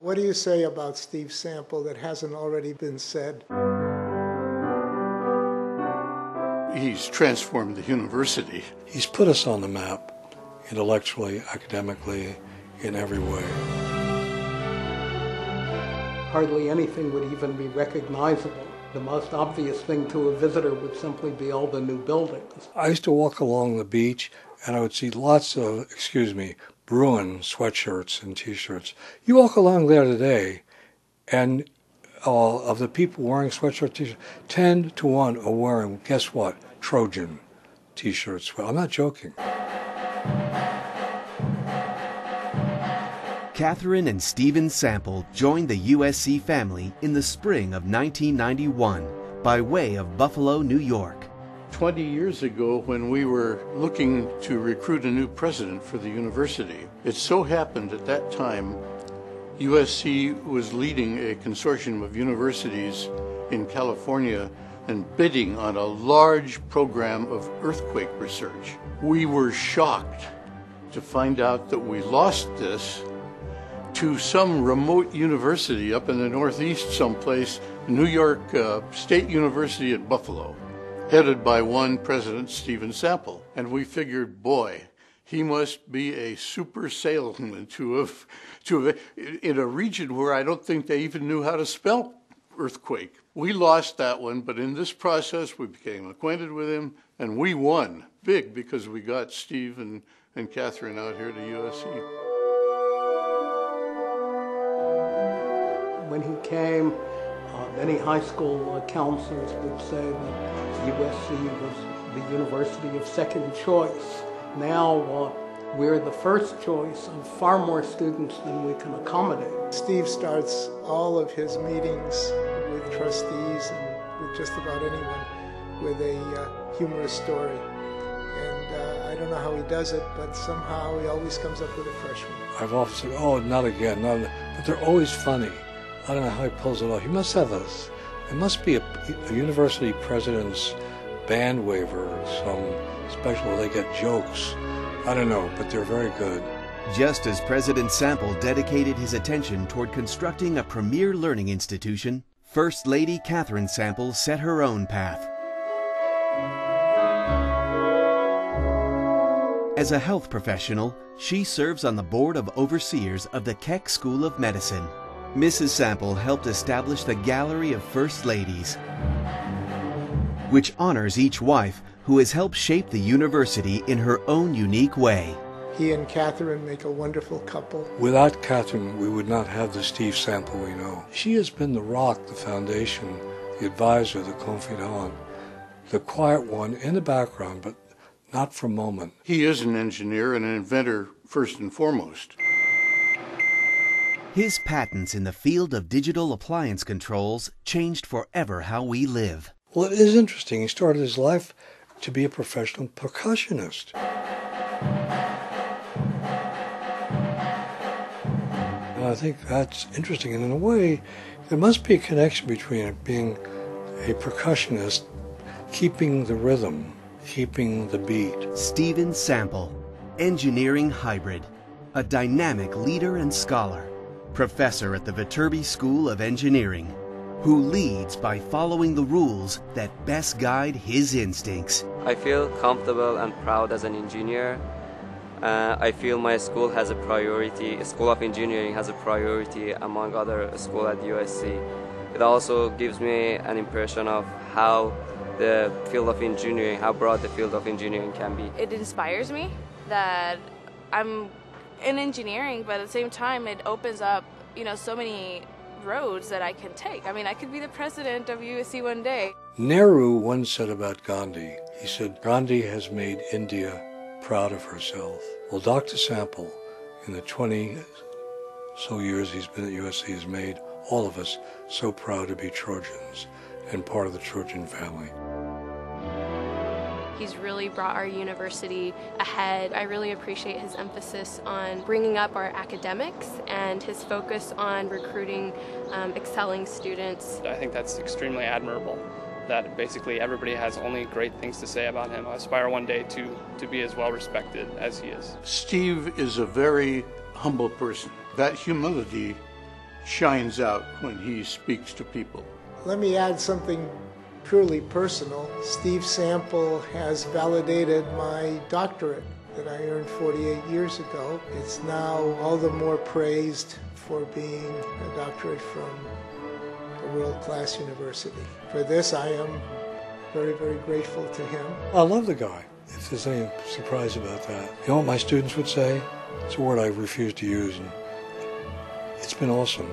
What do you say about Steve Sample that hasn't already been said? He's transformed the university. He's put us on the map intellectually, academically, in every way. Hardly anything would even be recognizable. The most obvious thing to a visitor would simply be all the new buildings. I used to walk along the beach and I would see lots of, excuse me, Bruin sweatshirts and t-shirts. You walk along there today and uh, of the people wearing sweatshirt t-shirts, 10 to 1 are wearing, guess what, Trojan t-shirts. Well, I'm not joking. Kathryn and Steven Sample joined the USC family in the spring of 1991 by way of Buffalo, New York. 20 years ago, when we were looking to recruit a new president for the university, it so happened at that time USC was leading a consortium of universities in California and bidding on a large program of earthquake research. We were shocked to find out that we lost this to some remote university up in the Northeast someplace, New York uh, State University at Buffalo, headed by one President Steven Sample. And we figured, boy, he must be a super salesman to have, to have, in a region where I don't think they even knew how to spell earthquake. We lost that one, but in this process, we became acquainted with him, and we won big because we got Steve and, and Kathryn out here to USC. when he came, uh, many high school uh, counselors would say that USC was the university of second choice. Now uh, we're the first choice of far more students than we can accommodate. Steve starts all of his meetings with trustees and with just about anyone with a uh, humorous story. And uh, I don't know how he does it, but somehow he always comes up with a fresh one. I've often said, oh, not again, not, but they're always funny. I don't know how he pulls it off. He must have a, It must be a, a university president's band waiver, some special they get jokes. I don't know, but they're very good. Just as President Sample dedicated his attention toward constructing a premier learning institution, First Lady Kathryn Sample set her own path. As a health professional, she serves on the board of overseers of the Keck School of Medicine. Mrs. Sample helped establish the Gallery of First Ladies, which honors each wife who has helped shape the university in her own unique way. He and Kathryn make a wonderful couple. Without Kathryn, we would not have the Steve Sample we know. She has been the rock, the foundation, the advisor, the confidant, the quiet one in the background, but not for a moment. He is an engineer and an inventor first and foremost. His patents in the field of digital appliance controls changed forever how we live. Well, it is interesting. He started his life to be a professional percussionist. And I think that's interesting. And in a way, there must be a connection between it being a percussionist, keeping the rhythm, keeping the beat. Steven Sample, engineering hybrid, a dynamic leader and scholar professor at the Viterbi School of Engineering, who leads by following the rules that best guide his instincts. I feel comfortable and proud as an engineer. Uh, I feel my school has a priority, School of Engineering has a priority among other schools at USC. It also gives me an impression of how the field of engineering, how broad the field of engineering can be. It inspires me that I'm in engineering, but at the same time, it opens up, you know, so many roads that I can take. I mean, I could be the president of USC one day. Nehru once said about Gandhi, he said, Gandhi has made India proud of herself. Well, Dr. Sample, in the 20 so years he's been at USC, has made all of us so proud to be Trojans and part of the Trojan family. He's really brought our university ahead. I really appreciate his emphasis on bringing up our academics and his focus on recruiting um, excelling students. I think that's extremely admirable that basically everybody has only great things to say about him. I aspire one day to, to be as well respected as he is. Steve is a very humble person. That humility shines out when he speaks to people. Let me add something purely personal. Steve Sample has validated my doctorate that I earned 48 years ago. It's now all the more praised for being a doctorate from a world-class university. For this, I am very, very grateful to him. I love the guy, if there's any surprise about that. You know what my students would say? It's a word I refuse to use, and it's been awesome.